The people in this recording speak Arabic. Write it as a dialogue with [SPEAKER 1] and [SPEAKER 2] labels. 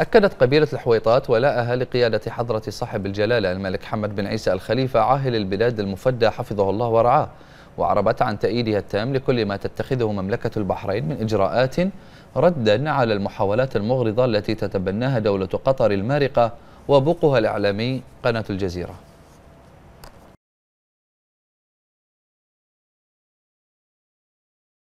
[SPEAKER 1] أكدت قبيلة الحويطات ولاءها لقيادة حضرة صاحب الجلالة الملك حمد بن عيسى الخليفة عاهل البلاد المفدى حفظه الله ورعاه وعربت عن تأييدها التام لكل ما تتخذه مملكة البحرين من إجراءات ردا على المحاولات المغرضة التي تتبناها دولة قطر المارقة وبوقها الإعلامي قناة الجزيرة.